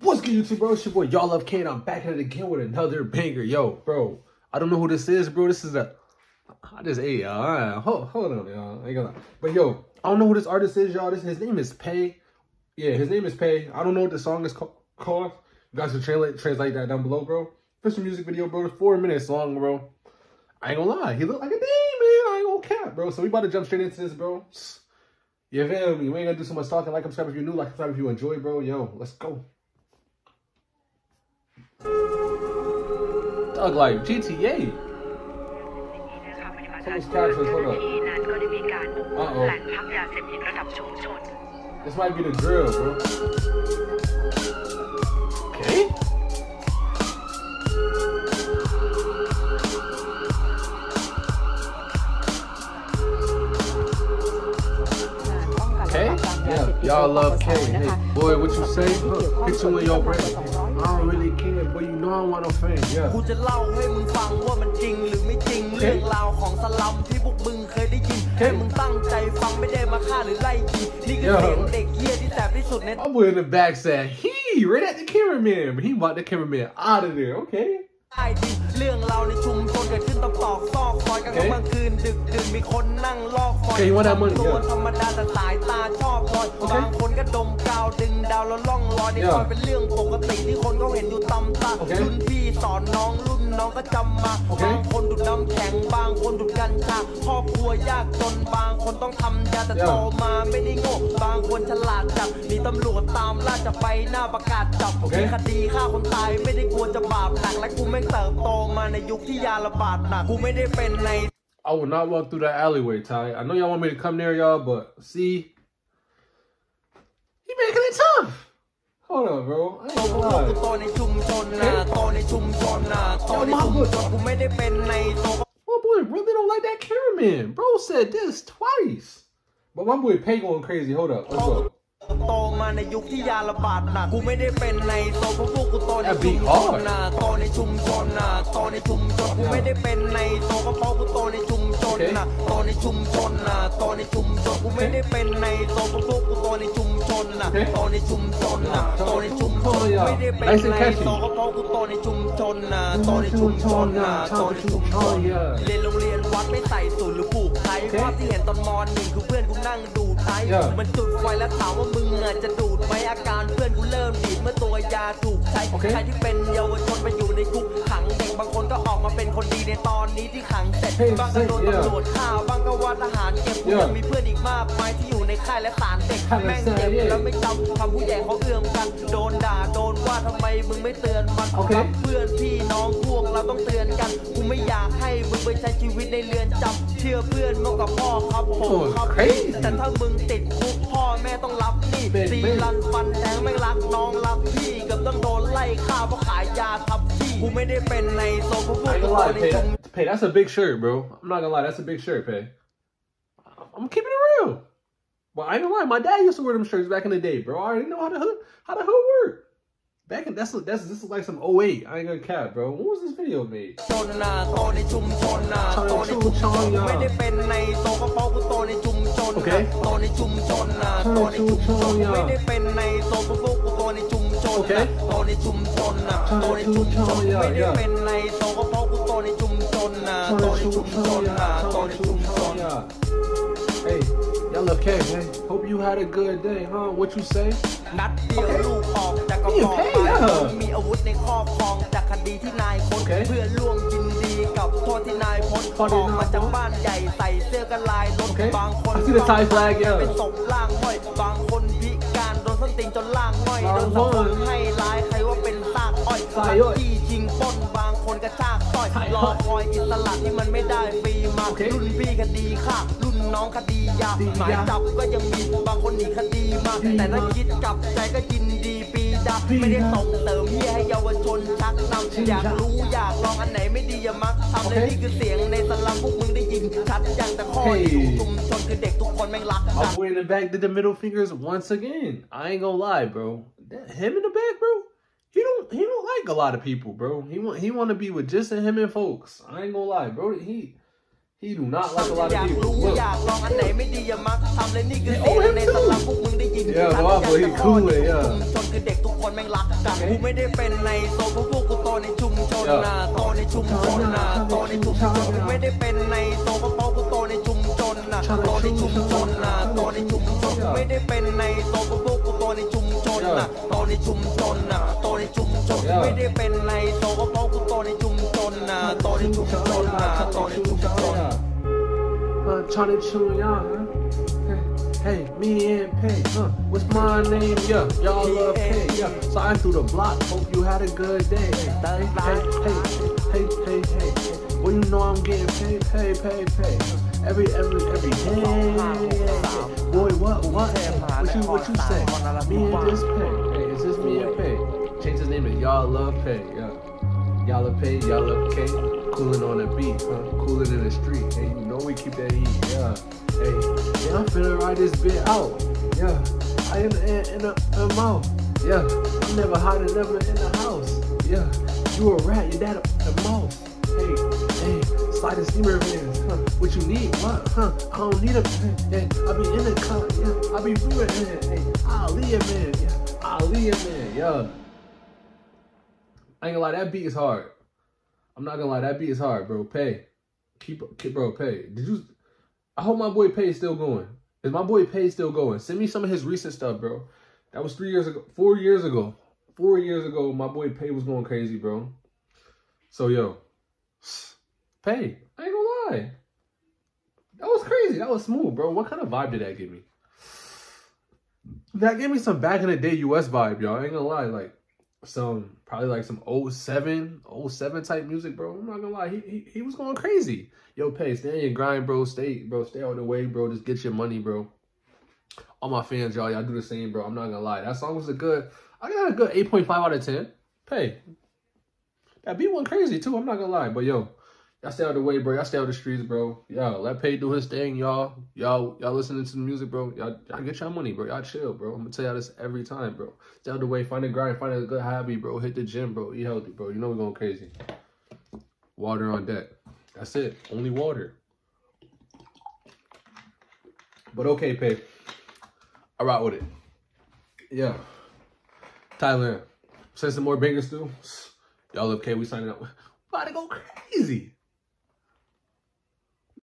What's good, YouTube, bro? It's your boy, Y'all Love Kae. I'm back at it again with another banger. Yo, bro, I don't know who this is, bro. This is a... Ah, I just ate, y'all. Hold, hold on, y'all. Ain't gonna... But, yo, I don't know who this artist is, y'all. This His name is Pay. Yeah, his name is Pay. I don't know what the song is called. You guys can translate, translate that down below, bro. Official music video, bro. It's four minutes long, bro. I ain't gonna lie. He look like a demon. I ain't gonna cap, bro. So we about to jump straight into this, bro. You feel me? We ain't gonna do so much talking. Like, subscribe if you're new. Like, subscribe if you enjoy, bro. Yo, let's go. Thug Life, GTA. This might be the drill, bro. Okay. Okay. Yeah, y'all love K. Hey, boy, what you say? Hit you in your brain. I don't really care, but you know I want no fame. Yeah. กูจะเล่าให้มึงฟังว่ามันจริงหรือไม่จริง เรื่องราวของสลัมที่พวกมึงเคยได้ยินให้มึงตั้งใจฟังไม่ได้มาฆ่าหรือไล่ยิงนี่คือเสียงเด็กเหี้ยที่แสบที่สุดใน My boy in the back said, he right at the cameraman, but he bought the cameraman out of there. Okay. ใต้ดินเรื่องราวในชุมชนเกิดขึ้นต้องตอกซอกซอยกัน Okay. กลางคืนดึกดื่นมีคนนั่งลอกคอย Okay, you want that money? ตัว Yeah. ธรรมดาแต่สายตาชอบลอย Okay. บางคนก็ดมกาวดึงดาวแล้วล่องลอยใน Yeah. ซอยเป็นเรื่องปกติที่คนเขาเห็นอยู่ตำตา Okay. รุ่นพี่สอนน้องรุ่นน้องก็จำมา Okay. บางคนดูดน้ำแข็งบางคนดูดกัญชาครอบครัวยากจนบางคนต้องทำยาแต่ Yeah. โตมาไม่ได้โง่บางคนฉลาดจัดมีตำรวจตามล่าจะไปหน้าประกาศจับ Okay. มีคดีฆ่าคนตายไม่ได้กลัวจะบาปหนักและกูแม่ง เติบโตมาในยุคที่ยาระบาดหนักกูไม่ได้เป็นใน I will not walk through that alleyway, Ty. I know y'all want me to come near y'all, but see, he making it tough. Hold on, bro. I โต ain't กู gonna กู lie. โตในชุมชนนะโตในชุมชนนะโตในชุมชนกูไม่ได้เป็นในโต My boy really don't like that cameraman. Bro said this twice. But my boy Pay going crazy. Hold up. Let's go. โตมาในยุคที่ยาระบาดหนักกูไม่ได้เป็นในโตเพราะพวกกูโตใน That ชุ beat มช hard. นนะโตในชุมชนนะโตในชุมชนกูไม่ได้เป็นในโตก็เพราะกูโตในชุมชนนะโตในชุมชนนะโตในชุมชนกูไม่ได้เป็นในโตเพราะพวกกูโตในชุมชนนะโตในชุมชนนะโตในชุมชนกูไม่ได้เป็นในโตก็เพราะกูโตในชุมชนนะโตในชุมชนนะโตในชุมชนเรียนโรงเรียนวัดไม่ใส่สูตรหรือ ภาพที่เห็นตอนมหนึ่งคือเพื่อนกูนั่งดูไทย Yeah มันจุดไฟแล้วถามว่ามึงอะจะดูดไหมอาการเพื่อนกูเริ่มดีดเมื่อตัวยาถูกใช้โอเคใครที่เป็นเยาวชนไปอยู่ในคุกขังเด็กบางคนก็ออกมาเป็นคนดีในตอนนี้ที่ขังเสร็จ Hey, บางก็โดน yeah ตำรวจฆ่าบางก็ว่าทหารเก็บกู Yeah ยังมีเพื่อนอีกมากมายที่อยู่ในค่ายและศาลเด็กค่ายและแม่งเจ็บศาล yeah แล้วไม่จำคำผู้ใหญ่เขาเอื้อมกัน โดนด่าโดนว่าทำไมมึงไม่เตือนมันโอเครักเพื่อนพี่น้องพวกเราต้องเตือนกันกูไม่อยากให้มึง ไปใช้ชีวิตในเรือนจำเชื่อเพื่อนมากกว่าพ่อครับผมครับโอ้ crazy แต่ถ้ามึงติดคุกพ่อแม่ต้องรับหนี่เป็นตีเป็นรันฟันแทงไม่รักน้องรักพี่เกือบต้องโดนไล่ฆ่าเพราะขายยาทับพี่กูไม่ได้เป็นในโซนพวกพว I ก ain't กู gonna โต lie, ใน Pay. ชุม That, Pay, that's a big shirt, bro. I'm not gonna lie, that's a big shirt, Pay. I'm keeping it real. Well, I ain't gonna lie, my dad used to wear them shirts back in the day, bro. I already know how the hood, how the hood work. Back in that's that's this is like some 08. I ain't gonna cap, bro. When was this video made? ชนนะโตในชุมชนนะโตในชุมชนกูไม่ได้เป็นในโซก็เพราะกูโตในชุมชน โอเค นะโตในชุมชนนะโตในชุมชนกูไม่ได้เป็นในโซเพราะพวกกูโตในชุมชน โอเค นะโตในชุมชนนะโตในชุมชนกูไม่ได้เป็นในโซก็เพราะกูโตในชุมชนนะโตในชุมชนนะโตในชุมชน Yeah. Hey, Y'all love K, man. Hope you had a good day, huh? What you say? นัดเดียวลูกออกจากกระบอกนี่ไปเท่อะมีอาวุธในครอบครองจากคดีที่นายพ้นโอเคเพื่อร่วมยินดีกับโทษที่นายพ้นโทษอที่อกนายพ้นมาจากบ้านใหญ่ใส่เสื้อกันลายรถโอเคบางคน I see the Thai flag, yeah เป็นศพล่างห้อยบางคนพิการโดนส้นตีนจนล่างห้อยโดนสังคมให้ร้ายใครว่าเป็นซากอ้อยซากอ้อยที่ชิงปล้นบางคนกระชากสร้อยซากอ้อยรอคอยอิสระที่มันไม่ได้ฟรีมาโอเครุ่นพี่คดีฆ่ารุ่ นน้องคดียาคดียาหมายจับก็ยังมีบางคนหนีคดีมาดีแต่ถ้ามากคิดกลับใจก็ยินดีปีดาปีดาไม่ได้ส่งเสริมเฮียให้เยาวชนชักนจริงำอยากจ้ะรู้อยากลองอันไหนไม่ดีอย่ามักทำโอเคและนี่คือเสียงในสลัมพวกมึงได้ยินชัดอย่างแต่ข้อเฮ้ยที่ชุมชนคือเด็กทุกคนแม่งรักกัน My boy in the back did the middle fingers once again. I ain't gonna lie, bro. That, him in the back, bro. He don't he don't like a lot of people, bro. He want he want to be with just him and folks. I ain't gonna lie, bro. He He do not like a lot of people. Look. Yeah, wow, but he cool, yeah. เลยนี่คือในสำนักพวกมึงได้ยินคำว่าตะกรุดในชุมชนคือเด็กทุกคนแม่งรักกันกูไม่ได้เป็นในโซนพวกกูโตในชุมชนนะโตในชุมชนนะโตในชุมชนกูไม่ได้เป็นในโซนเพราะกูโต นชุมชนนะโตในชุมชนนะโตในชุมชนกูไม่ได้เป็นในโซนเพราะพวกกูโตในชุมชนนะโตในชุมชนนะโตในชุมชนกูไม่ได้เป็นในโซนเพราะกูโตในชุมชนนะโตในชุมชนนะโตในชุมชน Uh, Charlie Chun Young, huh? Hey, hey, me and Pay, huh? What's my name? Yeah, y'all love Pay, yeah. Sliding through the block, hope you had a good day. Hey, hey, hey, hey, hey, hey, hey. Well, you know I'm getting paid, pay, pay, pay. Every, every, every day. Boy, what, what? What you, what you say? Me and this Pay. Hey, it's just me and Pay. Change his name to Y'all Love Pay, yeah. Y'all love Pay, y'all love K. Cooling on the beat, huh? Cooling in the street. Hey, you know we keep that heat, yeah. Hey, yeah, I'm finna ride this bit out. Yeah, I in the in, the, in mouth. Yeah, I'm never hiding, never in the house. Yeah, you a rat, your dad a, a mouse. Hey, hey, sliding steamer vans. Huh? What you need? What? Huh? I don't need a pen. Hey, I be in the car. Yeah, I be free man. Hey, Ali a man. Yeah, Ali a man. Yeah. I ain't gonna lie, that beat is hard. I'm not gonna lie, that beat is hard, bro. Pay. Keep, keep bro, pay. Did you I hope my boy Pay is still going. Is my boy Pay still going? Send me some of his recent stuff, bro. That was three years ago, four years ago. Four years ago, my boy Pay was going crazy, bro. So yo, Pay, I ain't gonna lie. That was crazy. That was smooth, bro. What kind of vibe did that give me? That gave me some back in the day US vibe, y'all. I ain't gonna lie. Like some probably like some 07, 07 type music, bro. I'm not gonna lie. He he, he was going crazy. Yo, Pay, stay in your grind, bro. Stay, bro, stay out of the way, bro. Just get your money, bro. All my fans, y'all, y'all do the same, bro. I'm not gonna lie. That song was a good, I got a good 8.5 out of 10. Pay. That beat went crazy too, I'm not gonna lie. But yo, y'all stay out the way, bro. Y'all stay out the streets, bro. Y'all let Pay do his thing, y'all. Y'all, y'all listening to the music, bro. Y'all, y'all get your money, bro. Y'all chill, bro. I'm gonna tell y'all this every time, bro. Stay out the way, find a grind, find a good hobby, bro. Hit the gym, bro. Eat healthy, bro. You know we're going crazy. Water on deck. That's it. Only water. But okay, Pay. I rock with it. Yeah. Thailand. Send some more bangers through. Y'all okay? We signing up. About to go crazy.